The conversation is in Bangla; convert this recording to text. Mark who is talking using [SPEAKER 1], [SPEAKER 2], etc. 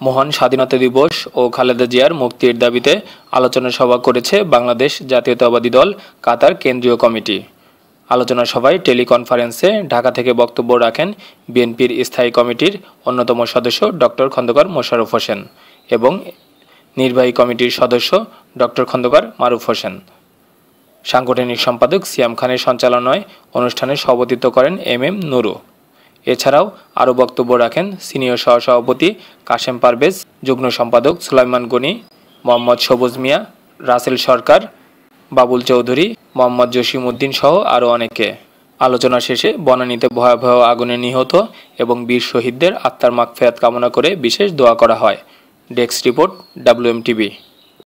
[SPEAKER 1] মহান স্বাধীনতা দিবস ও খালেদা জিয়ার মুক্তির দাবিতে আলোচনা সভা করেছে বাংলাদেশ জাতীয়তাবাদী দল, কাতার কেন্দ্রীয় কমিটি। আলোচনা সভায় টেলিকনফারেন্সে ঢাকা থেকে বক্তব্য রাখেন বিএনপির স্থায়ী কমিটির অন্যতম সদস্য ডক্টর খন্দকার মোশাররফ হোসেন এবং নির্বাহী কমিটির সদস্য ডক্টর খন্দকার মারুফ হোসেন। সাংগঠনিক সম্পাদক সিয়াম খানের সঞ্চালনায় অনুষ্ঠানে সভাপতিত্ব করেন এম এম নুরু। এছাড়াও আরও বক্তব্য রাখেন সিনিয়র সহসভাপতি কাশেম পারভেজ, যুগ্ম সম্পাদক সুলাইমান গনি, মোহাম্মদ সবুজ মিয়া, রাসেল সরকার, বাবুল চৌধুরী, মোহাম্মদ জসিম উদ্দিন সহ আরও অনেকে। আলোচনা শেষে বনানীতে ভয়াবহ আগুনে নিহত এবং বীর শহীদদের আত্মার মাগফেরাত কামনা করে বিশেষ দোয়া করা হয়। Desk report, WMTV.